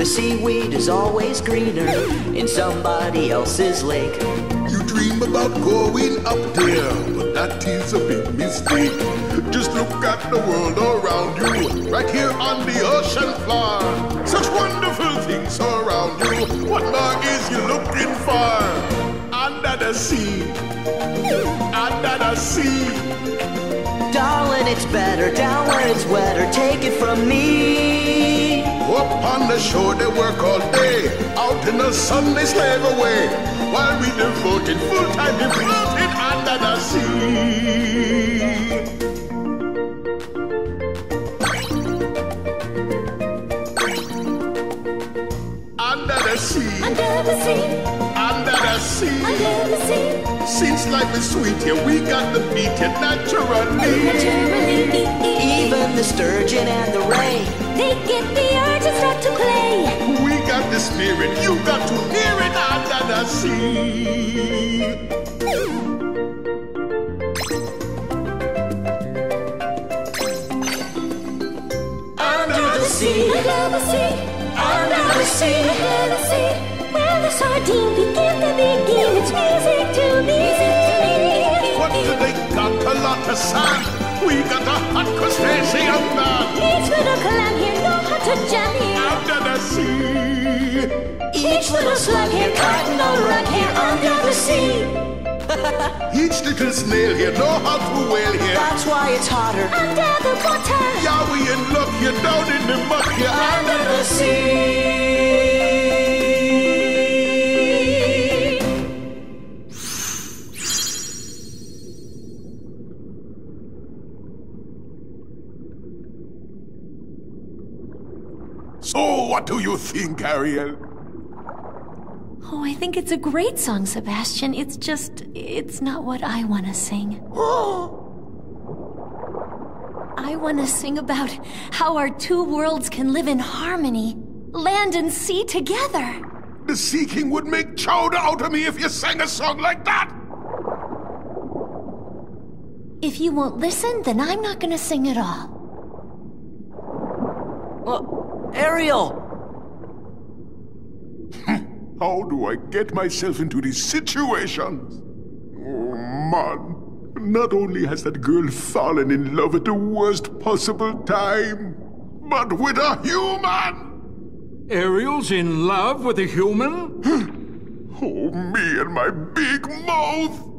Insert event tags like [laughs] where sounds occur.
The seaweed is always greener in somebody else's lake. You dream about going up there, but that is a big mistake. Just look at the world around you, right here on the ocean floor. Such wonderful things around you. What more is you looking for? Under the sea, under the sea. Darling, it's better down where it's wetter. Take it from me. Up on the shore they work all day, out in the sun they slave away, while we devoted full time to floating under the sea. Under the sea, Under the sea, under the sea. under the sea, Since life is sweet here, we got the beat here naturally. naturally. Even the sturgeon and the ray. They get the and start to play. We got the spirit, you got to hear it under the sea. Under the sea, Under the sea, under the sea. under the sea, where the sardine begin to beguine. It's music to me. What do they got? A lot of sand. Crustacean man Each little clam here know how to jam here. under the sea. Each little slug here caught no rug here under the sea. Each little snail here know how to wail here. That's why it's hotter Under the water, So, what do you think, Ariel? Oh, I think it's a great song, Sebastian. It's just, it's not what I want to sing. [gasps] I want to sing about how our two worlds can live in harmony, land and sea together. The Sea King would make chowder out of me if you sang a song like that. If you won't listen, then I'm not going to sing at all. Well, Ariel, [laughs] How do I get myself into these situations? Oh, man. Not only has that girl fallen in love at the worst possible time, but with a human! Ariel's in love with a human? [gasps] Oh, me and my big mouth!